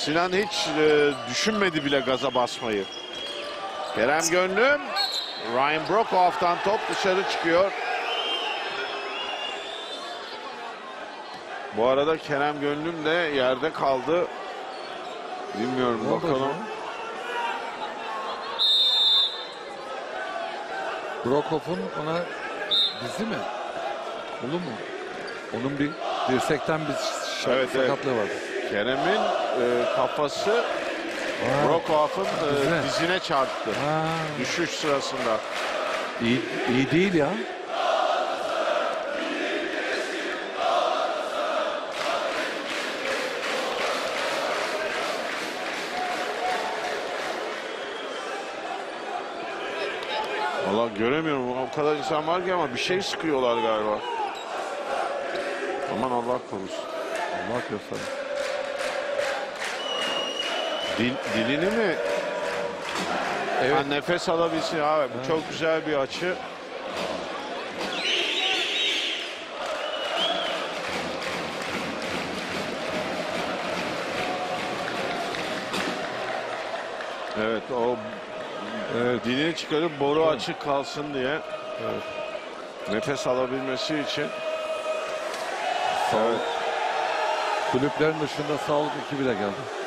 Sinan hiç e, düşünmedi bile gaza basmayı. Kerem Gönlüm. Ryan Brokoff'tan top dışarı çıkıyor. Bu arada Kerem Gönlüm de yerde kaldı. Bilmiyorum Ne bakalım. Brokoff'un ona dizi mi? Kolu mu? Onun bir dirsekten bir Evet, evet. vardı. Kerem'in e, kafası Ha, Brokoff'un e, Dizine. dizine çarptı. Düşüş sırasında. iyi, iyi değil ya. Valla göremiyorum. O kadar insan var ki ama bir şey sıkıyorlar galiba. Aman Allah korusun. Allah göster. Dil, dilini mi? Evet. Ha, nefes alabilsin abi. Bu çok güzel bir açı. Evet o Evet. dilini çıkarıp boru açık kalsın diye. Nefes alabilmesi için. Sağlık. Kulüplerin dışında sağlık ekibi de geldi.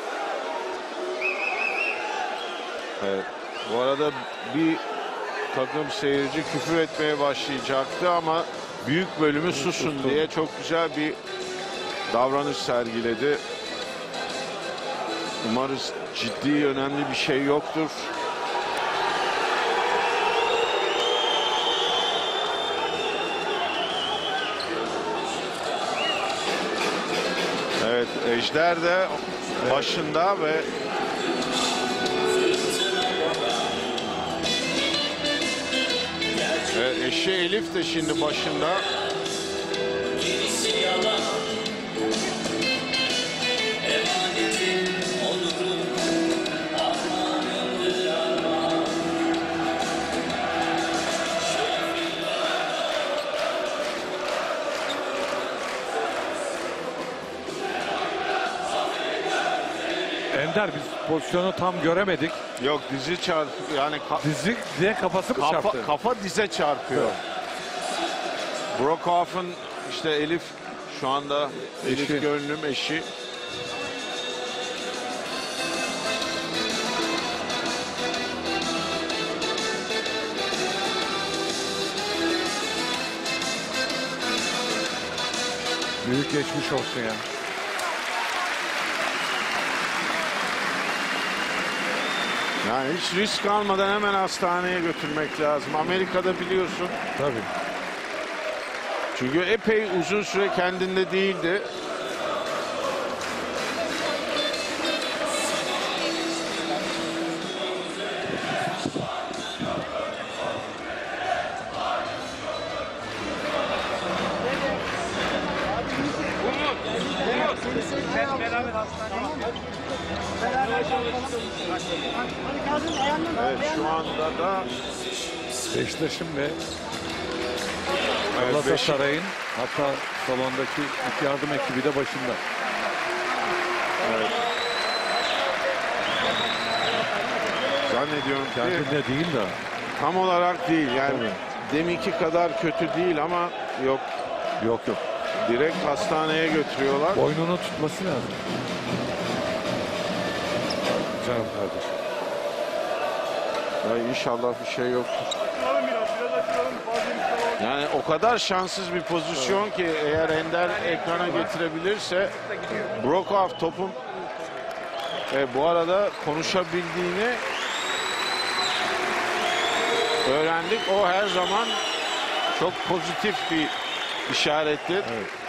Evet. Bu arada bir takım seyirci küfür etmeye başlayacaktı ama büyük bölümü susun Sustu. diye çok güzel bir davranış sergiledi. Umarız ciddi önemli bir şey yoktur. Evet Ejder de başında ve eşi Elif de şimdi başında. Ender biz pozisyonu tam göremedik. Yok dizi çarp yani ka- Dizi diye kafası mı kafa, çarptı? kafa dize çarpıyor. Brokoff'un işte Elif şu anda Elif Eşi. Gönlüm eşi. Büyük geçmiş olsun ya. Yani hiç risk almadan hemen hastaneye götürmek lazım. Amerika'da biliyorsun. Tabii. Çünkü epey uzun süre kendinde değildi. Evet şu anda da Beşiktaş'ın ve evet, Galatasaray'ın hatta salondaki ilk yardım ekibi de başında. zannediyorum ki Kendinde değil de. tam olarak değil. Yani deminki kadar kötü değil ama yok Yok yok. Direkt hastaneye götürüyorlar. Boynunu tutması lazım. Canım kardeşim. Ya inşallah bir şey yoktur. Yani o kadar şanssız bir pozisyon ki eğer Ender ekrana getirebilirse Brokoff topun e, bu arada konuşabildiğini öğrendik. O her zaman çok pozitif bir işarettir. Evet.